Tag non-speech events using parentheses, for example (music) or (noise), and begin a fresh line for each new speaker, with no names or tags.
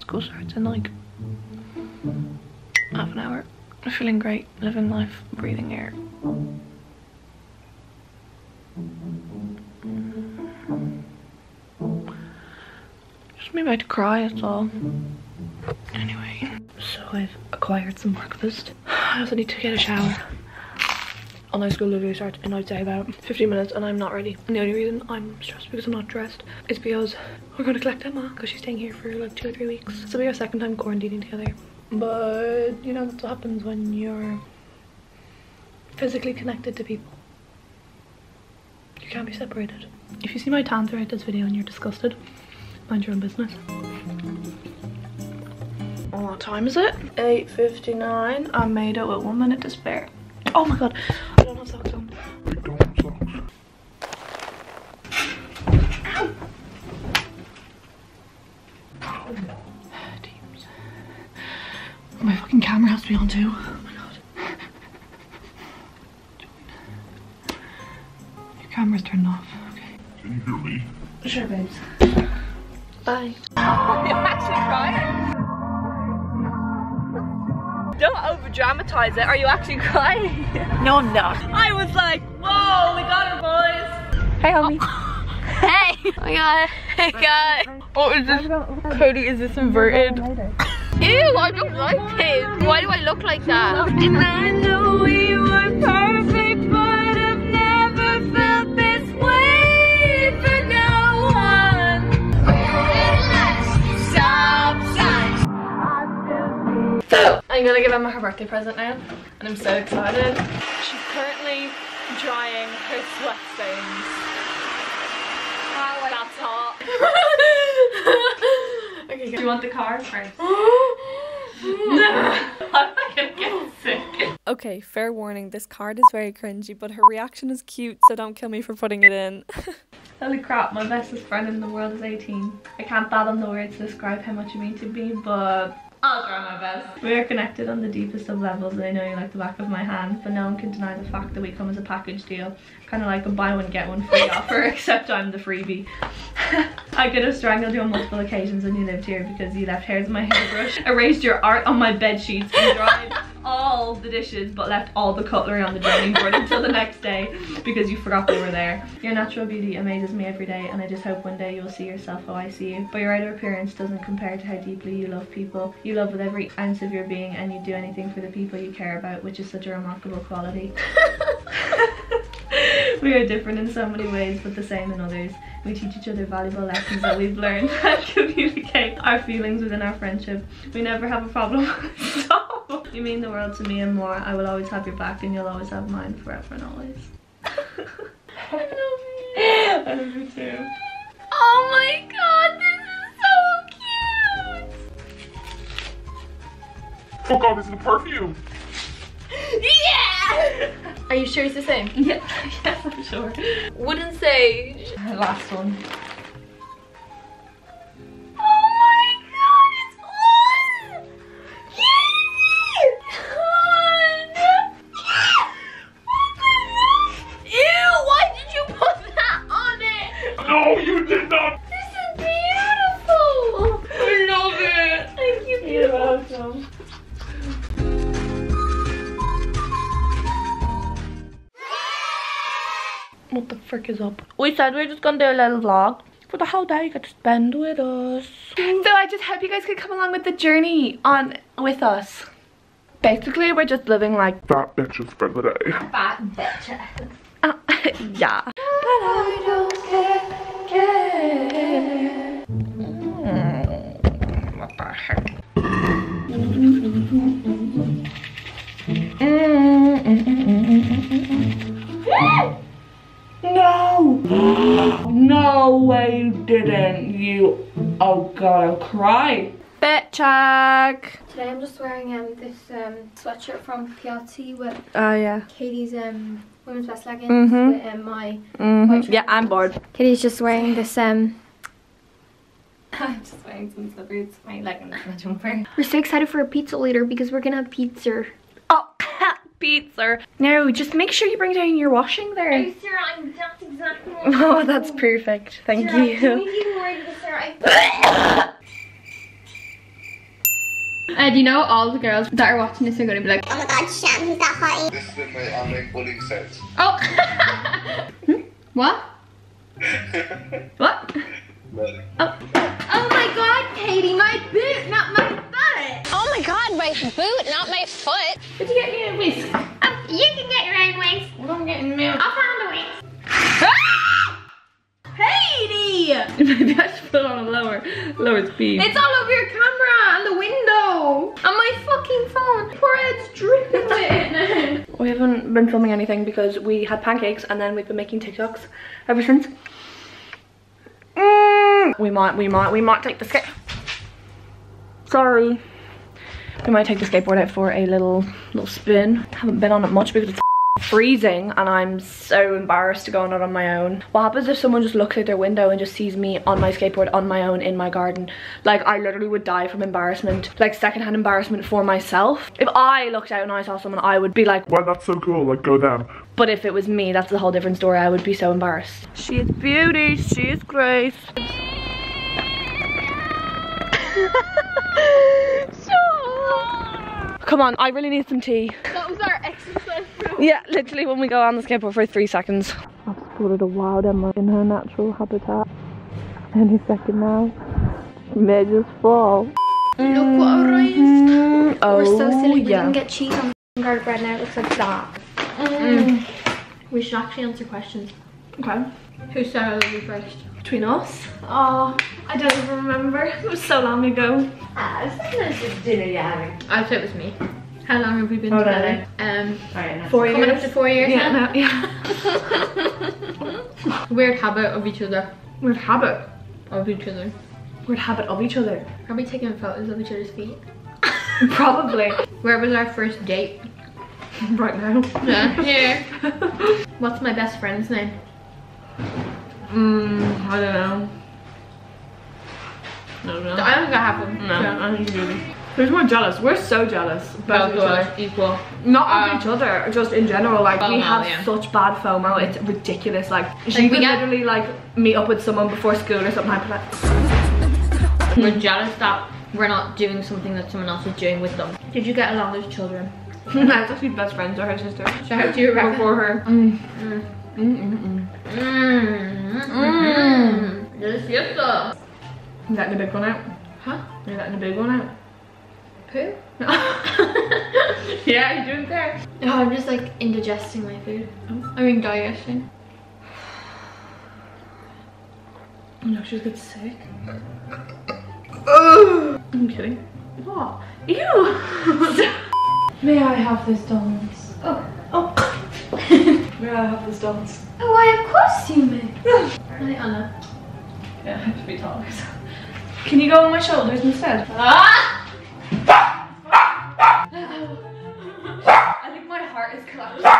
School starts in like half an hour. I'm feeling great, living life, breathing air. Just I had to cry, that's all. Anyway, so I've acquired some breakfast. I also need to get a shower. Online school literally starts in I'd say about 15 minutes and I'm not ready. And the only reason I'm stressed because I'm not dressed is because we're going to collect Emma because she's staying here for like two or three weeks. So be our second time quarantining together. But you know that's what happens when you're physically connected to people. You can't be separated. If you see my tan throughout this video and you're disgusted, mind your own business. What time is it? 8.59. I made it with one minute to spare. Oh my god, I don't have socks on.
I don't have socks.
Teams. My fucking camera has to be on too. Oh my god. Your camera's turned off. Okay.
Can you hear me?
Sure, babes. Bye. (laughs)
You're actually crying. Don't over dramatize it. Are you actually crying?
No, I'm not.
I was like, whoa, we got her, boys.
Hey, homie. Oh.
Hey. Oh my god. Hey guys. Oh, is this Cody? Is this inverted? Ew, I don't like this. Why do I look like that? I'm gonna give Emma her birthday present now, and I'm so excited. She's currently drying her sweat stains. That's hot. (laughs) okay, do you want the card first? (gasps) (laughs) I'm not gonna get sick.
Okay, fair warning, this card is very cringy, but her reaction is cute, so don't kill me for putting it in. (laughs)
Holy crap, my bestest friend in the world is 18. I can't fathom the words to describe how much you mean to me, but I'll try my best. We are connected on the deepest of levels and I know you like the back of my hand, but no one can deny the fact that we come as a package deal. Kind of like a buy one get one free (laughs) offer, except I'm the freebie. (laughs) I could have strangled you on multiple occasions when you lived here because you left hairs in my hairbrush, (laughs) erased your art on my bed sheets and dried all the dishes but left all the cutlery on the dining board until the next day because you forgot they were there. Your natural beauty amazes me every day and I just hope one day you'll see yourself how I see you. But your outer appearance doesn't compare to how deeply you love people. You love with every ounce of your being and you do anything for the people you care about which is such a remarkable quality. (laughs) we are different in so many ways but the same in others. We teach each other valuable lessons that we've learned (laughs) and communicate our feelings within our friendship. We never have a problem. (laughs) Stop. You mean the world to me and more. I will always have your back and you'll always have mine forever and always. I love you. I love you too.
Oh my god, this is so cute.
Oh god, this is the perfume.
Yeah! Are you sure it's the same? (laughs)
Yeah, yes, I'm sure.
Wooden sage.
Last one. What the frick is up? We said we are just gonna do a little vlog for the whole day you get to spend with us.
So I just hope you guys could come along with the journey on with us.
Basically, we're just living like
Fat bitches for the day.
Fat bitch.
uh, (laughs) yeah. But I No! (gasps) No way you didn't, you. Oh god, I'll cry.
Bet check.
Today I'm just wearing um this um sweatshirt from PRT with
Oh yeah.
Katie's um women's best leggings
Mhm.
with um, my
Mm-hmm. Yeah, I'm bored.
Katie's just wearing this um (laughs) I'm just wearing some slippers, my leggings and a jumper. We're so excited for a pizza later because we're gonna have pizza.
Oh, pizza. No, just make sure you bring down your washing there.
Sarah, I'm that's exactly (laughs)
Oh, that's perfect. Thank
Can
you.
you even wear this, Sarah?
cry. Uh, do you know all the girls that are watching this are going to be like,
Oh my god, Shem, he's that hot.
This is when I make bullying sense.
oh, (laughs) Hmm? what? (laughs) What?
Really.
Oh. oh my god, Katie, my boot, not my butt.
Oh my god, my boot, not my foot.
Did you get me a?
Um, you can get your own wings.
I'm getting milk.
I found a wings. (laughs)
Katie! Maybe I should put on a lower, lower speed. It's all over your camera and the window and my fucking phone. Poor Ed's dripping with it. (laughs) we haven't been filming anything because we had pancakes and then we've been making TikToks ever since. Mm. We might, we might, we might take the skate. Sorry. We might take the skateboard out for a little, little spin. Haven't been on it much because it's (laughs) freezing and I'm so embarrassed to go on it on my own. What happens if someone just looks out their window and just sees me on my skateboard on my own in my garden? Like I literally would die from embarrassment, like secondhand embarrassment for myself. If I looked out and I saw someone, I would be like,
Wow, that's so cool. Like, go them.
but if it was me, that's a whole different story. I would be so embarrassed. She is beauty, she is grace. (laughs) Come on, I really need some tea.
That was our exercise.
Yeah, literally when we go on the skateboard for three seconds. I've spotted a wild emerald in her natural habitat. Any second now. She may just fall.
Look what arrived.
Mm, oh,
We're so silly. We
yeah.
didn't get cheese on garlic bread now. It looks like that.
We should actually answer questions. Okay.
Who said I love first?
Between us? Oh, I don't even remember. It was so long ago. Ah, it's not just dinner yeah.
I'd say it was me. How long have we been
Oh,
together? Um,
Four years.
coming
years.
up to four years
Yeah,
now.
no, yeah. (laughs)
Weird habit of each other.
Weird habit.
Of each other.
Weird habit of each other.
Are we taking photos of each other's feet? (laughs) (laughs)
Probably.
Where was our first date?
right now.
Yeah. Here. What's my best friend's name?
Mm, I don't know. I don't know.
I don't think I have one.
No,
So,
I think you do. Who's more jealous? We're so jealous. Both of each
both of
other.
us equal.
Not of
Uh,
each other, just in general. Like we
FOMO,
have
yeah.
such bad FOMO, it's ridiculous. Like she
Like, we
would
get-
literally like meet up with someone before school or something. I'd be like,
We're jealous that we're not doing something that someone else is doing with them. Did you get along as children? (laughs)
no, it's actually best friends or her sister.
Shout out to you, Rebecca.
Before her. Mm.
Mmm. Mmm. Delicioso.
You letting the big one out?
Huh?
You're letting the big one out?
Poo? (laughs)
yeah, you're doing there.
No, I'm just like indigesting my food. Oh. I mean digesting.
Oh no, she's get sick. I'm kidding. What? Ew! (laughs) May I have this dance? May I have this dance?
Oh, why, of course you may. right, Anna.
Yeah, I have to be talked. Can you go on my shoulders instead?
Ah! (laughs) I think my heart is collapsing.